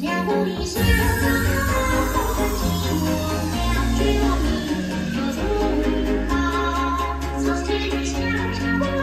江湖一笑红尘尽笑